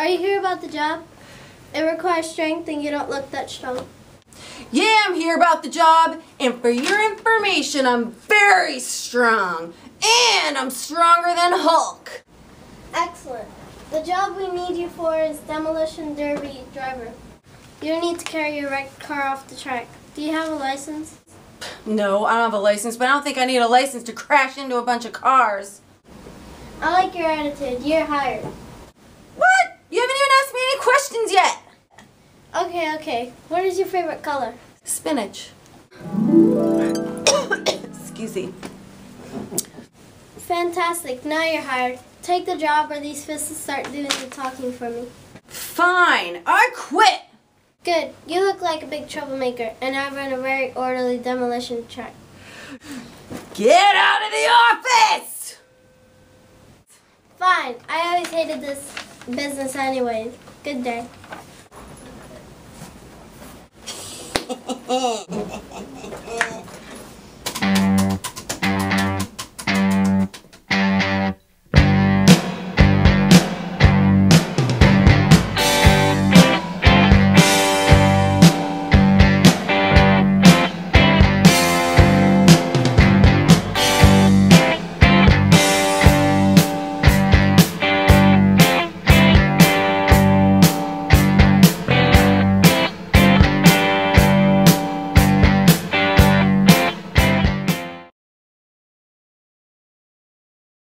Are you here about the job? It requires strength and you don't look that strong. Yeah, I'm here about the job, and for your information, I'm very strong. And I'm stronger than Hulk. Excellent. The job we need you for is demolition derby driver. You need to carry your wrecked car off the track. Do you have a license? No, I don't have a license, but I don't think I need a license to crash into a bunch of cars. I like your attitude. You're hired. What? You haven't even asked me any questions yet. Okay, okay. What is your favorite color? Spinach. Excuse me. Fantastic. Now you're hired. Take the job or these fists will start doing the talking for me. Fine, I quit. Good. You look like a big troublemaker, and I run a very orderly demolition truck. Get out of the office! Fine. I always hated this business anyways. Good day.